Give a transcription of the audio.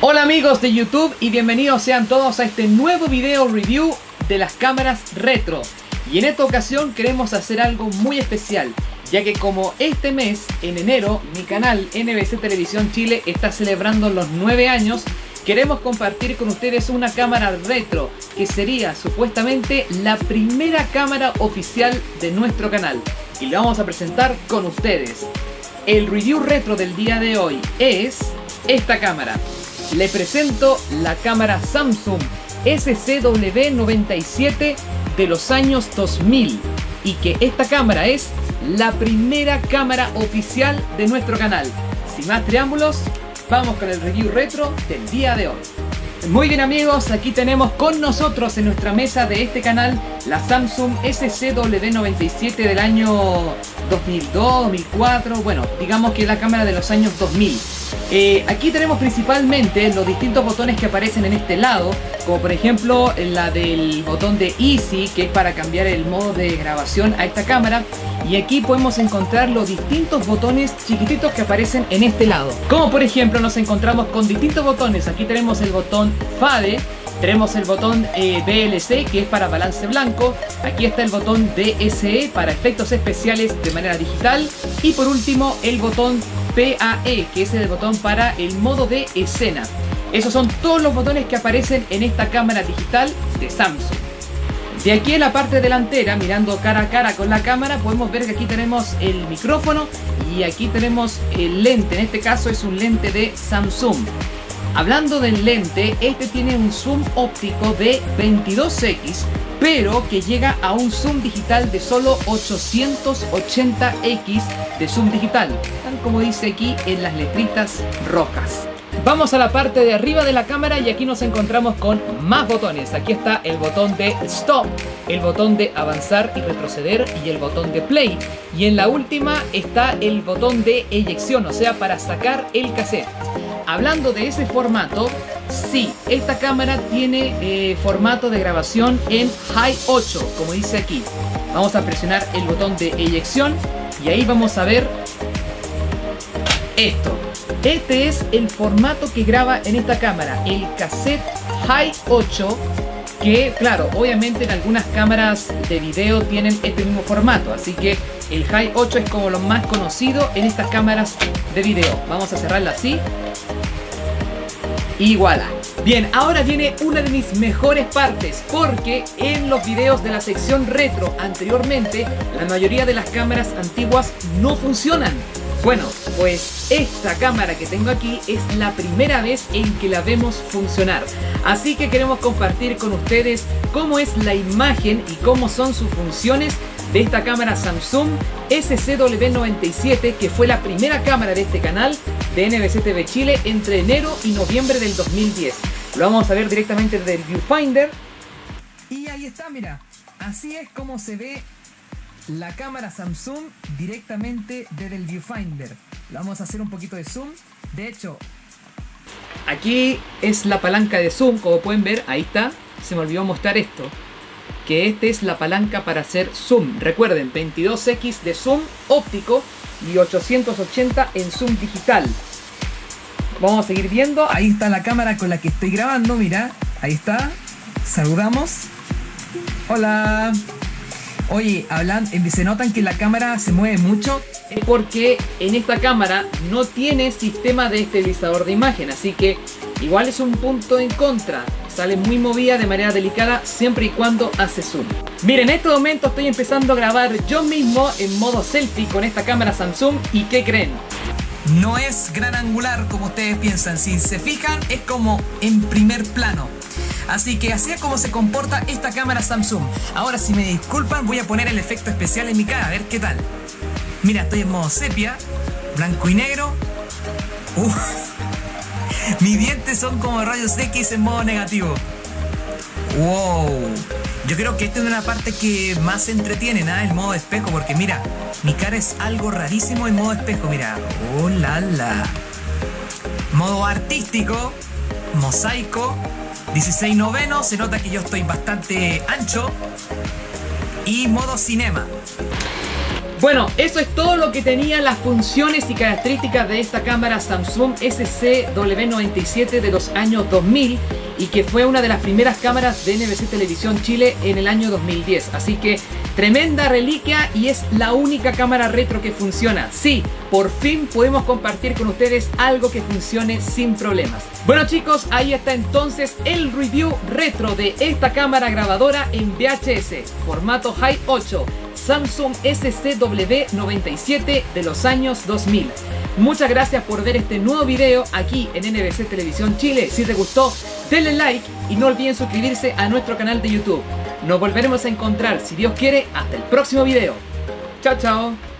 Hola amigos de YouTube y bienvenidos sean todos a este nuevo video review de las cámaras retro. Y en esta ocasión queremos hacer algo muy especial, ya que como este mes, en enero, mi canal NBC Televisión Chile está celebrando los 9 años, queremos compartir con ustedes una cámara retro, que sería supuestamente la primera cámara oficial de nuestro canal. Y la vamos a presentar con ustedes. El review retro del día de hoy es esta cámara. Le presento la cámara Samsung SCW97 de los años 2000 y que esta cámara es la primera cámara oficial de nuestro canal. Sin más preámbulos, vamos con el review retro del día de hoy. Muy bien amigos, aquí tenemos con nosotros en nuestra mesa de este canal la Samsung SCW97 del año 2002, 2004, bueno, digamos que la cámara de los años 2000. Eh, aquí tenemos principalmente los distintos botones que aparecen en este lado, como por ejemplo la del botón de Easy, que es para cambiar el modo de grabación a esta cámara. Y aquí podemos encontrar los distintos botones chiquititos que aparecen en este lado. Como por ejemplo nos encontramos con distintos botones. Aquí tenemos el botón FADE, tenemos el botón eh, BLC que es para balance blanco. Aquí está el botón DSE para efectos especiales de manera digital. Y por último el botón PAE que es el botón para el modo de escena. Esos son todos los botones que aparecen en esta cámara digital de Samsung. De aquí en la parte delantera, mirando cara a cara con la cámara, podemos ver que aquí tenemos el micrófono y aquí tenemos el lente. En este caso es un lente de Samsung. Hablando del lente, este tiene un zoom óptico de 22x, pero que llega a un zoom digital de solo 880x de zoom digital, tal como dice aquí en las letritas rojas. Vamos a la parte de arriba de la cámara y aquí nos encontramos con más botones. Aquí está el botón de Stop, el botón de avanzar y retroceder y el botón de Play. Y en la última está el botón de eyección, o sea, para sacar el cassette. Hablando de ese formato, sí, esta cámara tiene eh, formato de grabación en High 8, como dice aquí. Vamos a presionar el botón de eyección y ahí vamos a ver esto. Este es el formato que graba en esta cámara, el cassette High 8 que claro, obviamente en algunas cámaras de video tienen este mismo formato, así que el High 8 es como lo más conocido en estas cámaras de video. Vamos a cerrarla así. Y voilà. Bien, ahora viene una de mis mejores partes, porque en los videos de la sección retro anteriormente, la mayoría de las cámaras antiguas no funcionan. Bueno, pues esta cámara que tengo aquí es la primera vez en que la vemos funcionar. Así que queremos compartir con ustedes cómo es la imagen y cómo son sus funciones de esta cámara Samsung SCW97 que fue la primera cámara de este canal de NBC TV Chile entre enero y noviembre del 2010. Lo vamos a ver directamente desde el viewfinder. Y ahí está, mira. Así es como se ve la cámara Samsung directamente desde el viewfinder. Vamos a hacer un poquito de zoom. De hecho, aquí es la palanca de zoom, como pueden ver, ahí está. Se me olvidó mostrar esto. Que esta es la palanca para hacer zoom. Recuerden, 22x de zoom óptico y 880 en zoom digital. Vamos a seguir viendo. Ahí está la cámara con la que estoy grabando, mira. Ahí está. Saludamos. Hola. Oye, hablan, eh, se notan que la cámara se mueve mucho es porque en esta cámara no tiene sistema de estabilizador de imagen, así que igual es un punto en contra. Sale muy movida de manera delicada siempre y cuando hace zoom. Miren, en este momento estoy empezando a grabar yo mismo en modo selfie con esta cámara Samsung y ¿qué creen? No es gran angular como ustedes piensan, si se fijan es como en primer plano. Así que así es como se comporta esta cámara Samsung. Ahora si me disculpan voy a poner el efecto especial en mi cara, a ver qué tal. Mira, estoy en modo sepia, blanco y negro. Uf. Mis dientes son como rayos X en modo negativo. Wow. Yo creo que esta es una parte que más entretiene, ¿nada? El modo espejo, porque mira, mi cara es algo rarísimo en modo espejo, mira. Oh la la. Modo artístico, mosaico, 16 noveno, se nota que yo estoy bastante ancho. Y modo cinema. Bueno, eso es todo lo que tenía las funciones y características de esta cámara Samsung SC-W97 de los años 2000 y que fue una de las primeras cámaras de NBC Televisión Chile en el año 2010. Así que tremenda reliquia y es la única cámara retro que funciona. Sí, por fin podemos compartir con ustedes algo que funcione sin problemas. Bueno chicos, ahí está entonces el review retro de esta cámara grabadora en VHS, formato High 8. Samsung SCW97 de los años 2000. Muchas gracias por ver este nuevo video aquí en NBC Televisión Chile. Si te gustó, denle like y no olviden suscribirse a nuestro canal de YouTube. Nos volveremos a encontrar, si Dios quiere, hasta el próximo video. Chao, chao.